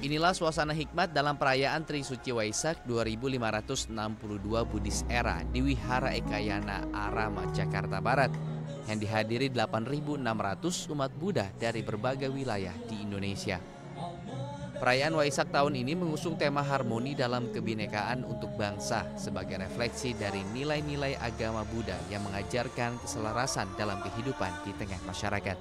Inilah suasana hikmat dalam perayaan Trisuci Waisak 2562 Buddhis Era di Wihara Ekayana Arama, Jakarta Barat yang dihadiri 8.600 umat Buddha dari berbagai wilayah di Indonesia. Perayaan Waisak tahun ini mengusung tema harmoni dalam kebinekaan untuk bangsa sebagai refleksi dari nilai-nilai agama Buddha yang mengajarkan keselarasan dalam kehidupan di tengah masyarakat.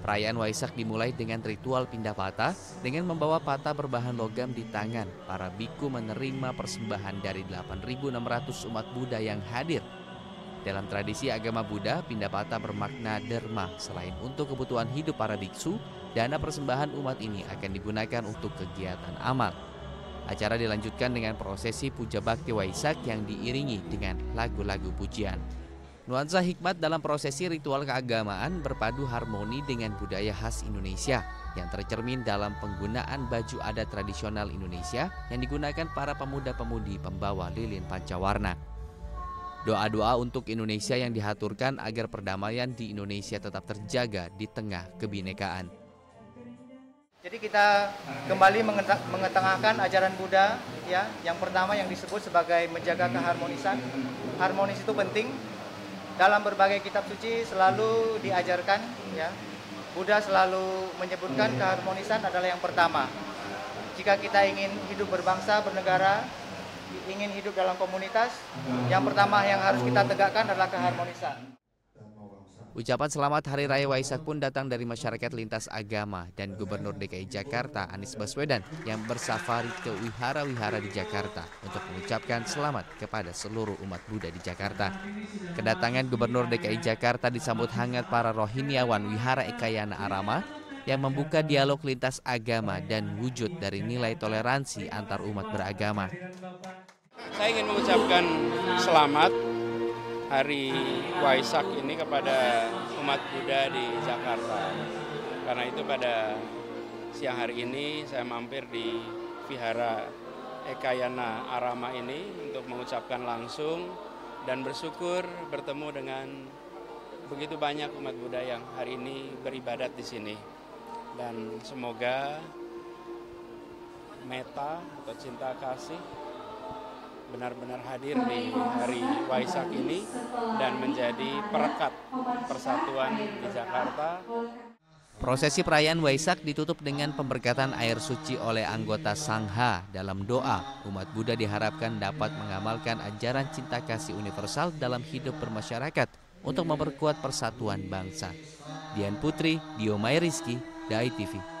Perayaan Waisak dimulai dengan ritual pindah patah dengan membawa patah berbahan logam di tangan. Para biku menerima persembahan dari 8.600 umat Buddha yang hadir. Dalam tradisi agama Buddha, pindah patah bermakna derma. Selain untuk kebutuhan hidup para biksu, dana persembahan umat ini akan digunakan untuk kegiatan amal. Acara dilanjutkan dengan prosesi puja bakti Waisak yang diiringi dengan lagu-lagu pujian. Nuansa hikmat dalam prosesi ritual keagamaan berpadu harmoni dengan budaya khas Indonesia yang tercermin dalam penggunaan baju adat tradisional Indonesia yang digunakan para pemuda-pemudi pembawa lilin pancawarna. Doa-doa untuk Indonesia yang dihaturkan agar perdamaian di Indonesia tetap terjaga di tengah kebinekaan. Jadi kita kembali mengetengahkan ajaran Buddha ya. Yang pertama yang disebut sebagai menjaga keharmonisan. Harmonis itu penting dalam berbagai kitab suci selalu diajarkan ya Buddha selalu menyebutkan keharmonisan adalah yang pertama. Jika kita ingin hidup berbangsa, bernegara, ingin hidup dalam komunitas, yang pertama yang harus kita tegakkan adalah keharmonisan. Ucapan selamat Hari Raya Waisak pun datang dari masyarakat lintas agama dan Gubernur DKI Jakarta Anies Baswedan yang bersafari ke wihara-wihara di Jakarta untuk mengucapkan selamat kepada seluruh umat Buddha di Jakarta. Kedatangan Gubernur DKI Jakarta disambut hangat para Rohingyawan Wihara Ekayana Arama yang membuka dialog lintas agama dan wujud dari nilai toleransi antar umat beragama. Saya ingin mengucapkan selamat hari Waisak ini kepada umat Buddha di Jakarta. Karena itu pada siang hari ini saya mampir di Vihara Ekayana Arama ini untuk mengucapkan langsung dan bersyukur bertemu dengan begitu banyak umat Buddha yang hari ini beribadat di sini. Dan semoga meta atau cinta kasih benar-benar hadir di hari Waisak ini dan menjadi perekat persatuan di Jakarta. Prosesi perayaan Waisak ditutup dengan pemberkatan air suci oleh anggota Sangha dalam doa. Umat Buddha diharapkan dapat mengamalkan ajaran cinta kasih universal dalam hidup bermasyarakat untuk memperkuat persatuan bangsa. Dian Putri, Dio Rizky, Dai TV.